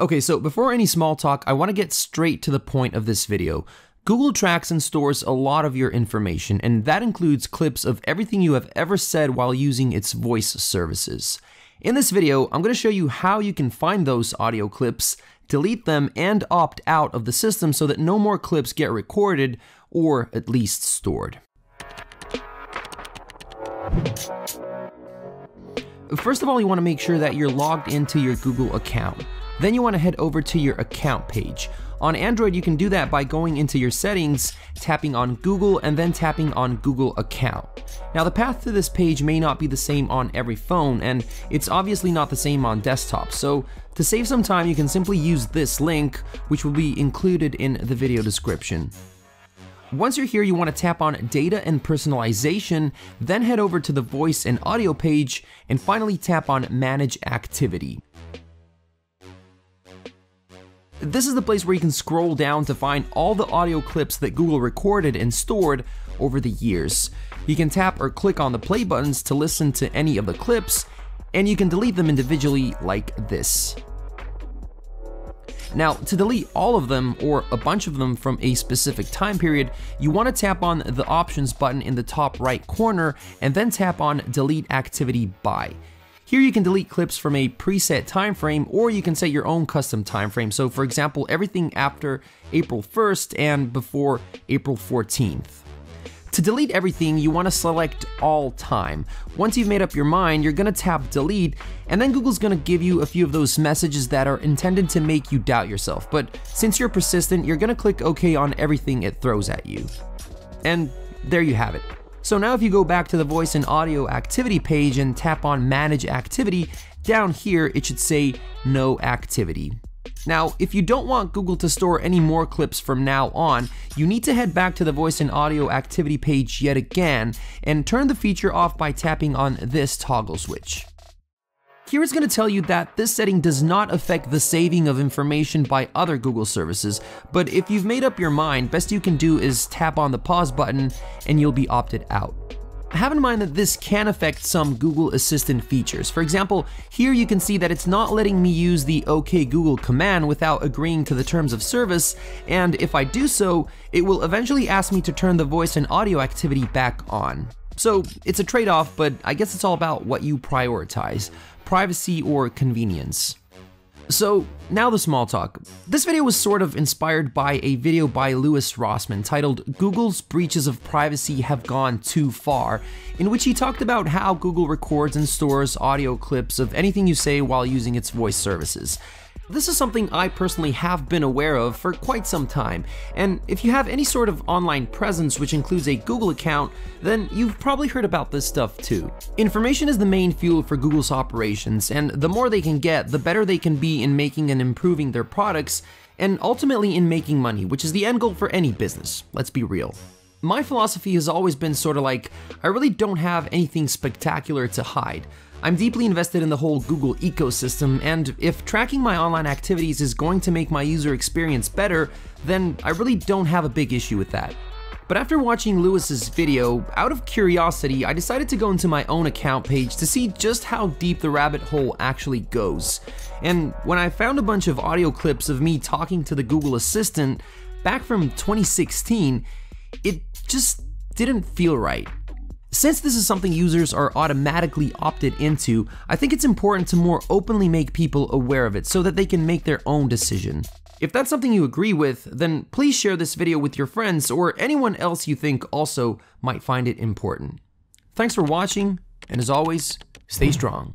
Okay, so before any small talk, I want to get straight to the point of this video. Google tracks and stores a lot of your information, and that includes clips of everything you have ever said while using its voice services. In this video, I'm going to show you how you can find those audio clips, delete them, and opt out of the system so that no more clips get recorded or at least stored. First of all, you want to make sure that you're logged into your Google account. Then you want to head over to your account page. On Android, you can do that by going into your settings, tapping on Google, and then tapping on Google account. Now the path to this page may not be the same on every phone, and it's obviously not the same on desktop, so to save some time, you can simply use this link, which will be included in the video description. Once you're here, you want to tap on Data and Personalization, then head over to the Voice and Audio page, and finally tap on Manage Activity. This is the place where you can scroll down to find all the audio clips that Google recorded and stored over the years. You can tap or click on the play buttons to listen to any of the clips, and you can delete them individually like this. Now, to delete all of them or a bunch of them from a specific time period, you want to tap on the options button in the top right corner and then tap on delete activity by. Here you can delete clips from a preset time frame or you can set your own custom time frame. So for example, everything after April 1st and before April 14th. To delete everything, you want to select all time. Once you've made up your mind, you're going to tap delete, and then Google's going to give you a few of those messages that are intended to make you doubt yourself. But since you're persistent, you're going to click OK on everything it throws at you. And there you have it. So now if you go back to the voice and audio activity page and tap on manage activity, down here it should say no activity. Now, if you don't want Google to store any more clips from now on, you need to head back to the voice and audio activity page yet again and turn the feature off by tapping on this toggle switch. Here is going to tell you that this setting does not affect the saving of information by other Google services, but if you've made up your mind, best you can do is tap on the pause button and you'll be opted out. Have in mind that this can affect some Google Assistant features. For example, here you can see that it's not letting me use the OK Google command without agreeing to the terms of service, and if I do so, it will eventually ask me to turn the voice and audio activity back on. So it's a trade-off, but I guess it's all about what you prioritize privacy or convenience. So now the small talk. This video was sort of inspired by a video by Louis Rossman titled Google's breaches of privacy have gone too far, in which he talked about how Google records and stores audio clips of anything you say while using its voice services. This is something I personally have been aware of for quite some time, and if you have any sort of online presence which includes a Google account, then you've probably heard about this stuff too. Information is the main fuel for Google's operations, and the more they can get, the better they can be in making and improving their products, and ultimately in making money, which is the end goal for any business, let's be real. My philosophy has always been sort of like, I really don't have anything spectacular to hide. I'm deeply invested in the whole Google ecosystem, and if tracking my online activities is going to make my user experience better, then I really don't have a big issue with that. But after watching Louis's video, out of curiosity, I decided to go into my own account page to see just how deep the rabbit hole actually goes. And when I found a bunch of audio clips of me talking to the Google Assistant back from 2016, it just didn't feel right. Since this is something users are automatically opted into, I think it's important to more openly make people aware of it so that they can make their own decision. If that's something you agree with, then please share this video with your friends or anyone else you think also might find it important. Thanks for watching, and as always, stay strong.